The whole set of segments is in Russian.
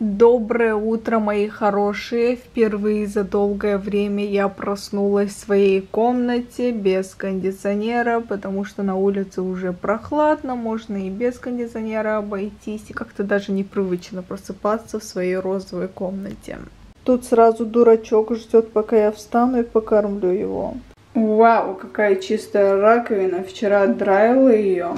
Доброе утро, мои хорошие! Впервые за долгое время я проснулась в своей комнате без кондиционера, потому что на улице уже прохладно, можно и без кондиционера обойтись, и как-то даже непривычно просыпаться в своей розовой комнате. Тут сразу дурачок ждет, пока я встану и покормлю его. Вау, какая чистая раковина! Вчера драила ее.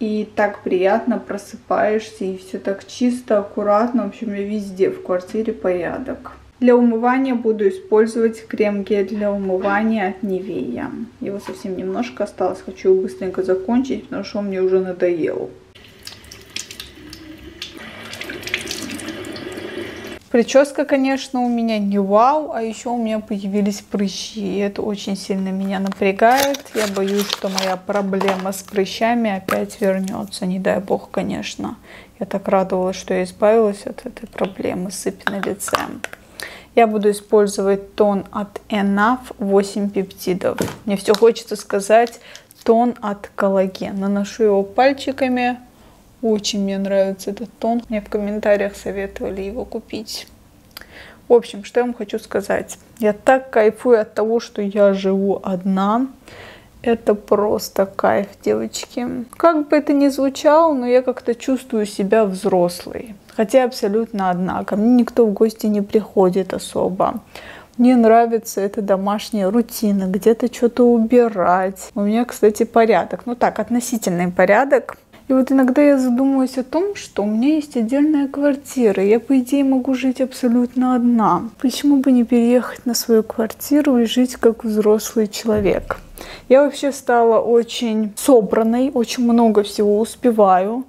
И так приятно просыпаешься, и все так чисто, аккуратно. В общем, я везде в квартире порядок. Для умывания буду использовать крем-гель для умывания от Nivea. Его совсем немножко осталось, хочу его быстренько закончить, потому что он мне уже надоел. Прическа, конечно, у меня не вау, а еще у меня появились прыщи. И это очень сильно меня напрягает. Я боюсь, что моя проблема с прыщами опять вернется. Не дай бог, конечно. Я так радовалась, что я избавилась от этой проблемы сыпь на лице. Я буду использовать тон от Enough 8 пептидов. Мне все хочется сказать тон от коллаген. Наношу его пальчиками очень мне нравится этот тон. Мне в комментариях советовали его купить. В общем, что я вам хочу сказать. Я так кайфую от того, что я живу одна. Это просто кайф, девочки. Как бы это ни звучало, но я как-то чувствую себя взрослой. Хотя абсолютно одна. Ко мне никто в гости не приходит особо. Мне нравится эта домашняя рутина, где-то что-то убирать. У меня, кстати, порядок. Ну так, относительный порядок. И вот иногда я задумываюсь о том, что у меня есть отдельная квартира. Я, по идее, могу жить абсолютно одна. Почему бы не переехать на свою квартиру и жить как взрослый человек? Я вообще стала очень собранной, очень много всего успеваю.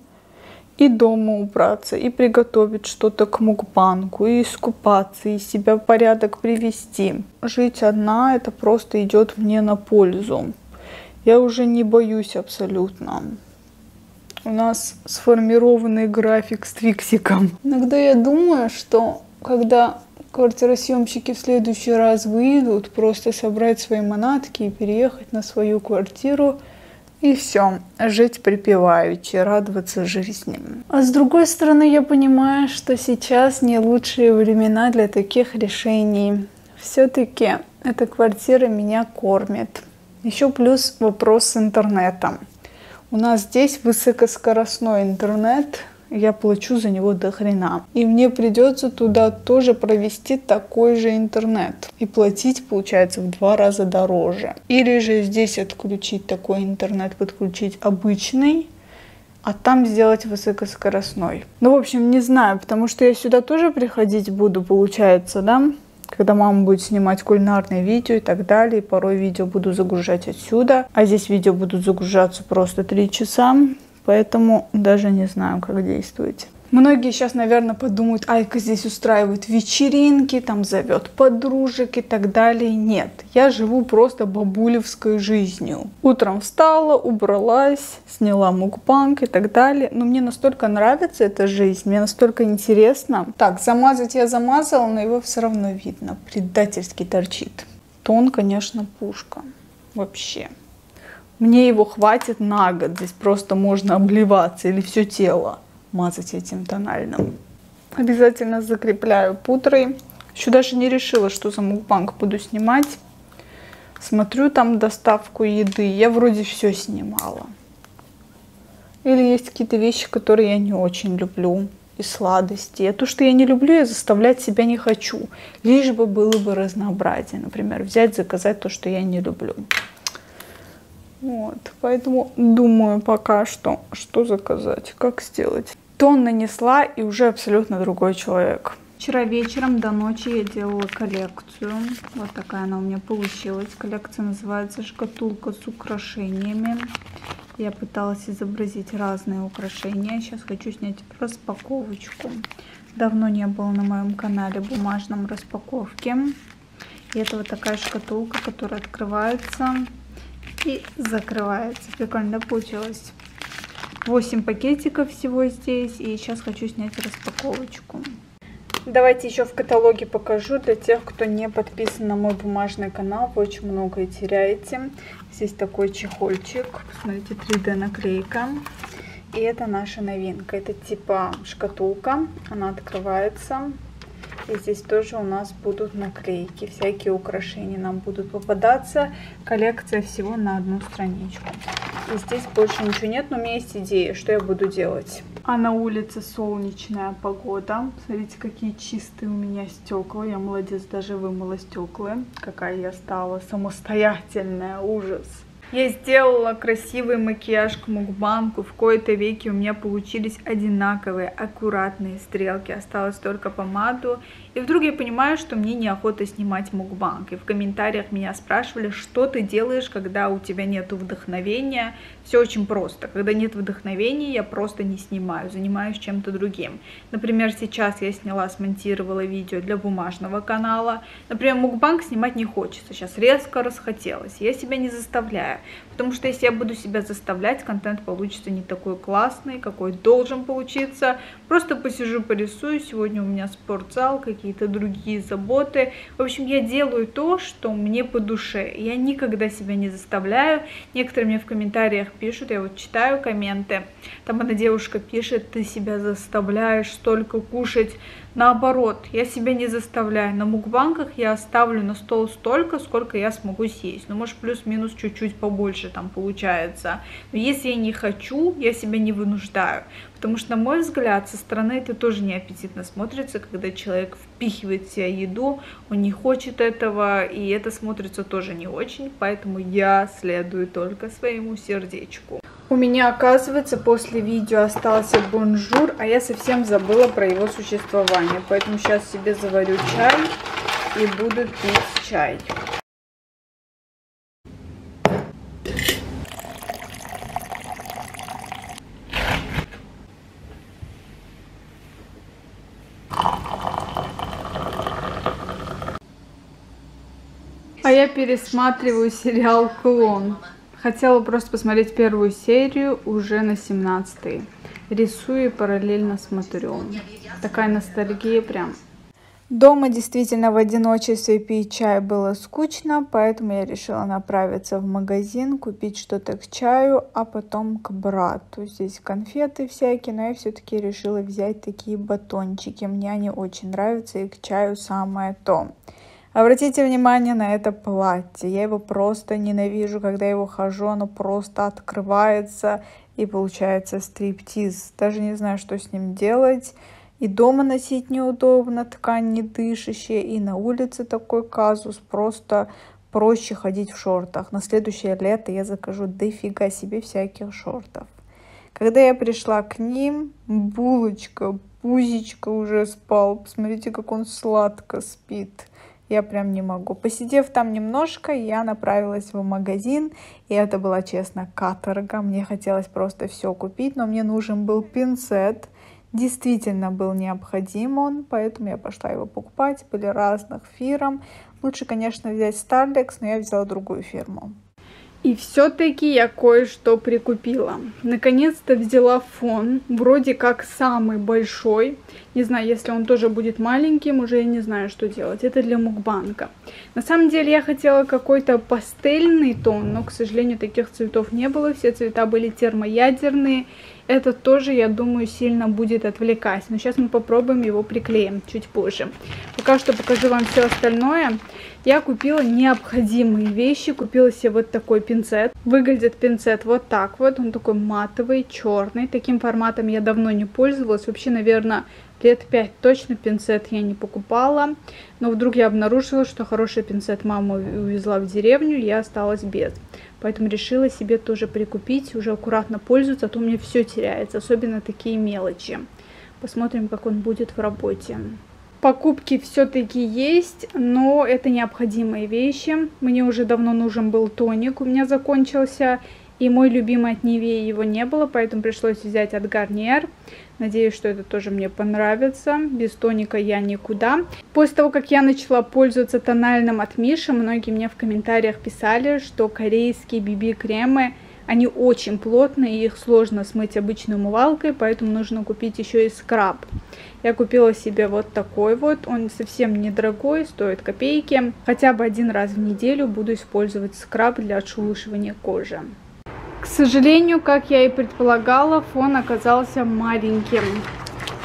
И дома убраться, и приготовить что-то к мукбанку, и искупаться, и себя в порядок привести. Жить одна, это просто идет мне на пользу. Я уже не боюсь абсолютно у нас сформированный график с Твиксиком. Иногда я думаю, что когда квартиросъемщики в следующий раз выйдут, просто собрать свои манатки и переехать на свою квартиру, и все, жить припеваючи, радоваться жизни. А с другой стороны, я понимаю, что сейчас не лучшие времена для таких решений. Все-таки эта квартира меня кормит. Еще плюс вопрос с интернетом. У нас здесь высокоскоростной интернет, я плачу за него до хрена. И мне придется туда тоже провести такой же интернет. И платить получается в два раза дороже. Или же здесь отключить такой интернет, подключить обычный, а там сделать высокоскоростной. Ну, в общем, не знаю, потому что я сюда тоже приходить буду, получается, да? Когда мама будет снимать кулинарные видео и так далее. Порой видео буду загружать отсюда, а здесь видео будут загружаться просто 3 часа, поэтому даже не знаю, как действовать. Многие сейчас, наверное, подумают, Айка здесь устраивает вечеринки, там зовет подружек и так далее. Нет, я живу просто бабулевской жизнью. Утром встала, убралась, сняла мукбанк и так далее. Но мне настолько нравится эта жизнь, мне настолько интересно. Так, замазать я замазала, но его все равно видно. Предательски торчит. Тон, конечно, пушка. Вообще. Мне его хватит на год. Здесь просто можно обливаться или все тело мазать этим тональным. Обязательно закрепляю пудрой. Еще даже не решила, что за мукбанк буду снимать. Смотрю там доставку еды. Я вроде все снимала. Или есть какие-то вещи, которые я не очень люблю. И сладости. А то, что я не люблю, я заставлять себя не хочу. Лишь бы было бы разнообразие. Например, взять, заказать то, что я не люблю. Вот, поэтому думаю пока что, что заказать, как сделать тон нанесла и уже абсолютно другой человек. Вчера вечером до ночи я делала коллекцию. Вот такая она у меня получилась. Коллекция называется «Шкатулка с украшениями». Я пыталась изобразить разные украшения. Сейчас хочу снять распаковочку. Давно не было на моем канале бумажном распаковке. И это вот такая шкатулка, которая открывается и закрывается. Прикольно получилось. 8 пакетиков всего здесь. И сейчас хочу снять распаковочку. Давайте еще в каталоге покажу для тех, кто не подписан на мой бумажный канал. Вы очень многое теряете. Здесь такой чехольчик. Посмотрите, 3D наклейка. И это наша новинка. Это типа шкатулка. Она открывается. И здесь тоже у нас будут наклейки, всякие украшения нам будут попадаться. Коллекция всего на одну страничку. И здесь больше ничего нет, но у меня есть идея, что я буду делать. А на улице солнечная погода. Смотрите, какие чистые у меня стекла. Я молодец, даже вымыла стекла. Какая я стала самостоятельная, ужас. Я сделала красивый макияж к мукбанку. В кои-то веки у меня получились одинаковые, аккуратные стрелки. Осталось только помаду. И вдруг я понимаю, что мне неохота снимать мукбанк. И в комментариях меня спрашивали, что ты делаешь, когда у тебя нет вдохновения. Все очень просто. Когда нет вдохновения, я просто не снимаю, занимаюсь чем-то другим. Например, сейчас я сняла, смонтировала видео для бумажного канала. Например, мукбанк снимать не хочется. Сейчас резко расхотелось. Я себя не заставляю. Потому что если я буду себя заставлять, контент получится не такой классный, какой должен получиться. Просто посижу, порисую. Сегодня у меня спортзал, какие-то другие заботы. В общем, я делаю то, что мне по душе. Я никогда себя не заставляю. Некоторые мне в комментариях пишут, я вот читаю комменты. Там одна девушка пишет, ты себя заставляешь столько кушать. Наоборот, я себя не заставляю. На мукбанках я оставлю на стол столько, сколько я смогу съесть. Ну, может, плюс-минус чуть-чуть побольше там получается. Но если я не хочу, я себя не вынуждаю. Потому что, на мой взгляд, со стороны это тоже не аппетитно смотрится, когда человек впихивает в себя еду, он не хочет этого, и это смотрится тоже не очень. Поэтому я следую только своему сердечку. У меня, оказывается, после видео остался бонжур, а я совсем забыла про его существование. Поэтому сейчас себе заварю чай и буду пить чай. А я пересматриваю сериал «Клон». Хотела просто посмотреть первую серию уже на 17 -й. Рисую и параллельно смотрю. Такая ностальгия прям. Дома действительно в одиночестве пить чай было скучно, поэтому я решила направиться в магазин, купить что-то к чаю, а потом к брату. Здесь конфеты всякие, но я все-таки решила взять такие батончики. Мне они очень нравятся и к чаю самое то. Обратите внимание на это платье. Я его просто ненавижу, когда я его хожу, оно просто открывается и получается стриптиз. Даже не знаю, что с ним делать. И дома носить неудобно, ткань не дышащая, и на улице такой казус, просто проще ходить в шортах. На следующее лето я закажу дофига себе всяких шортов. Когда я пришла к ним, булочка, пузечка уже спал. Посмотрите, как он сладко спит. Я прям не могу. Посидев там немножко, я направилась в магазин, и это была, честно, каторга. Мне хотелось просто все купить, но мне нужен был пинцет. Действительно был необходим он, поэтому я пошла его покупать. Были разных фирм. Лучше, конечно, взять Starlex, но я взяла другую фирму. И все-таки я кое-что прикупила. Наконец-то взяла фон, вроде как самый большой. Не знаю, если он тоже будет маленьким, уже я не знаю, что делать. Это для мукбанка. На самом деле я хотела какой-то пастельный тон, но, к сожалению, таких цветов не было. Все цвета были термоядерные. Это тоже, я думаю, сильно будет отвлекать. Но сейчас мы попробуем его приклеим чуть позже. Пока что покажу вам все остальное. Я купила необходимые вещи. Купила себе вот такой пинцет. Выглядит пинцет вот так вот. Он такой матовый, черный. Таким форматом я давно не пользовалась. Вообще, наверное, лет пять точно пинцет я не покупала. Но вдруг я обнаружила, что хороший пинцет мама увезла в деревню, я осталась без. Поэтому решила себе тоже прикупить, уже аккуратно пользоваться, а то у меня все теряется, особенно такие мелочи. Посмотрим, как он будет в работе. Покупки все-таки есть, но это необходимые вещи. Мне уже давно нужен был тоник, у меня закончился. И мой любимый от Нивеи его не было, поэтому пришлось взять от Гарниер. Надеюсь, что это тоже мне понравится. Без тоника я никуда. После того, как я начала пользоваться тональным от Миши, многие мне в комментариях писали, что корейские BB-кремы, они очень плотные, и их сложно смыть обычной умывалкой, поэтому нужно купить еще и скраб. Я купила себе вот такой вот, он совсем недорогой, стоит копейки. Хотя бы один раз в неделю буду использовать скраб для отшелушивания кожи. К сожалению, как я и предполагала, фон оказался маленьким.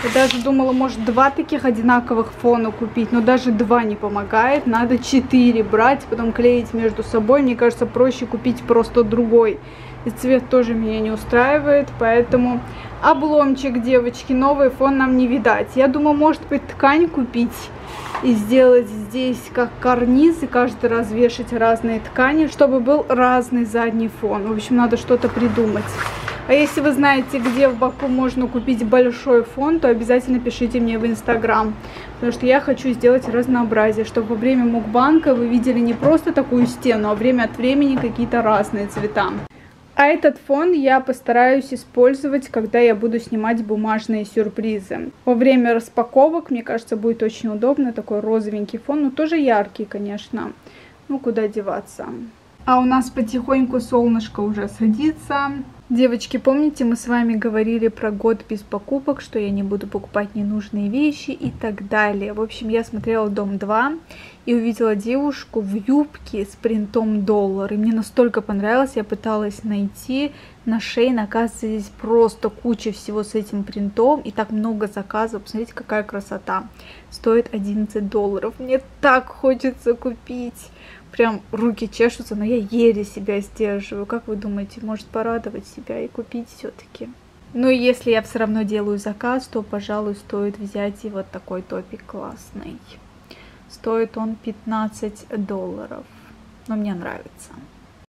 Я даже думала, может, два таких одинаковых фона купить, но даже два не помогает. Надо четыре брать, потом клеить между собой. Мне кажется, проще купить просто другой. И цвет тоже меня не устраивает, поэтому обломчик, девочки, новый фон нам не видать. Я думаю, может быть, ткань купить и сделать здесь как карниз и каждый раз вешать разные ткани, чтобы был разный задний фон. В общем, надо что-то придумать. А если вы знаете, где в Баку можно купить большой фон, то обязательно пишите мне в Инстаграм. Потому что я хочу сделать разнообразие, чтобы во время мукбанка вы видели не просто такую стену, а время от времени какие-то разные цвета. А этот фон я постараюсь использовать, когда я буду снимать бумажные сюрпризы. Во время распаковок, мне кажется, будет очень удобно. Такой розовенький фон, но тоже яркий, конечно. Ну, куда деваться. А у нас потихоньку солнышко уже садится. Девочки, помните, мы с вами говорили про год без покупок, что я не буду покупать ненужные вещи и так далее. В общем, я смотрела «Дом 2» и увидела девушку в юбке с принтом доллар. И мне настолько понравилось, я пыталась найти на шее, оказывается, здесь просто куча всего с этим принтом и так много заказов. Посмотрите, какая красота. Стоит 11 долларов. Мне так хочется купить прям руки чешутся, но я еле себя сдерживаю. Как вы думаете, может порадовать себя и купить все-таки? И если я все равно делаю заказ, то, пожалуй, стоит взять и вот такой топик классный. Стоит он 15 долларов. Но мне нравится.